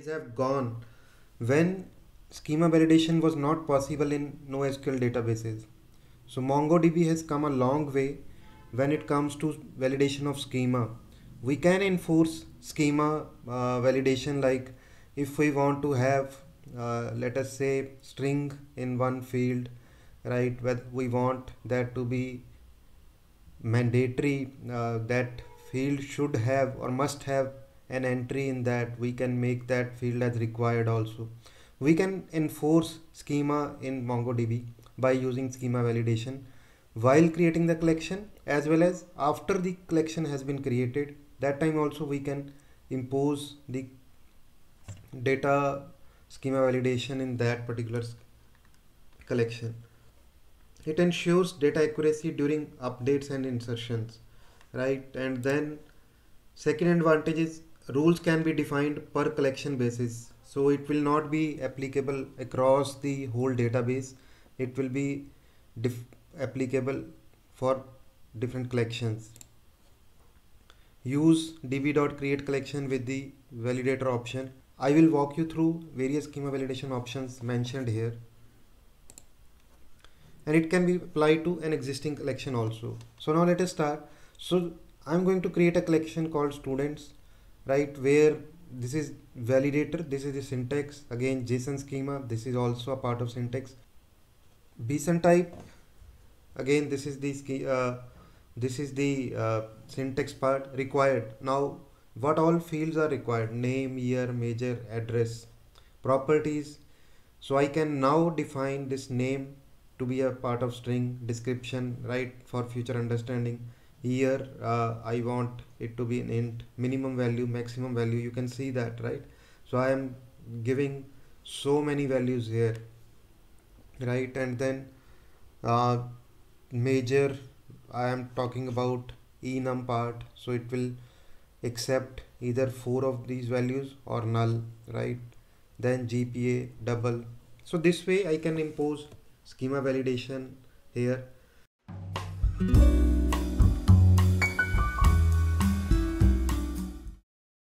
days have gone when schema validation was not possible in NoSQL databases. So MongoDB has come a long way when it comes to validation of schema. We can enforce schema uh, validation like if we want to have uh, let us say string in one field right whether we want that to be mandatory uh, that field should have or must have an entry in that we can make that field as required also. We can enforce schema in MongoDB by using schema validation while creating the collection as well as after the collection has been created that time also we can impose the data schema validation in that particular collection. It ensures data accuracy during updates and insertions right? And then second advantage is rules can be defined per collection basis. So it will not be applicable across the whole database. It will be applicable for different collections. Use db.create collection with the validator option. I will walk you through various schema validation options mentioned here. And it can be applied to an existing collection also. So now let us start. So i'm going to create a collection called students right where this is validator this is the syntax. Again json schema this is also a part of syntax. Bson type again this is the uh, this is the uh, syntax part required. Now what all fields are required? Name year major address properties. So i can now define this name to be a part of string description right for future understanding here uh, I want it to be an int minimum value maximum value you can see that right? So I am giving so many values here right? And then uh, major I am talking about enum part so it will accept either four of these values or null right? Then GPA double. So this way I can impose schema validation here